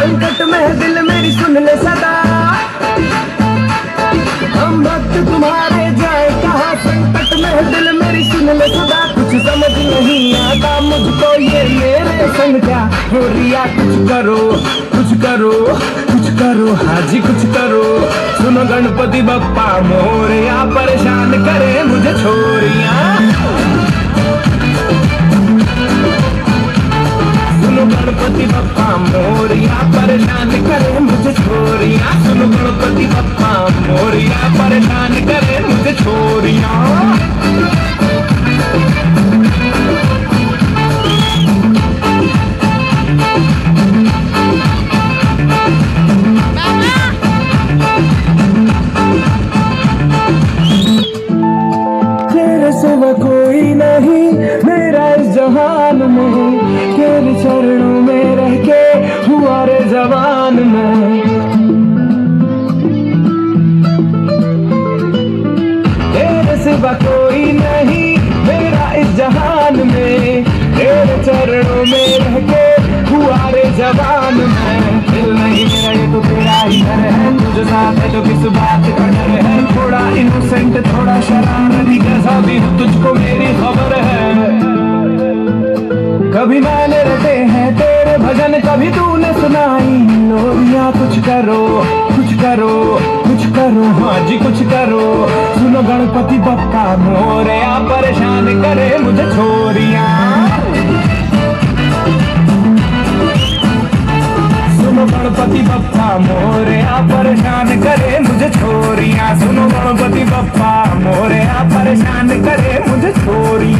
संकट में दिल मेरी सुन ले सदा। हम भक्त तुम्हारे जाए, कहा संकट में दिल मेरी सुन ले सदा। कुछ समझ नहीं आता मुझको ये मेरे संग क्या हो रिया। कुछ करो कुछ करो कुछ करो, हाजी कुछ करो। सुनो गणपति बप्पा, मोरिया परेशान करे मुझे छोरिया। बप्पा पर परेशान करे मुझे छोरिया। सुनो गणपति बप्पा, मोरिया पर परेशान करे मुझे छोरिया। सिवा कोई नहीं मेरा इस जहान में। तेरे चरणों में रह के हुआ रे जवान में। दिल नहीं मेरा, ये तो तेरा ही घर है। तुझे साथ है तो किस बात का डर है? थोड़ा इनोसेंट थोड़ा शरारती कैसा भी तुझको मेरी खबर है। कभी मैंने रटे हैं तेरे भजन, कभी तूने सुनाई। लोरिया कुछ करो कुछ करो कुछ करो। हाँ जी, कुछ करो। मुझे छोरिया सुनो गणपति बप्पा मोरे आप परेशान करे मुझे छोरिया।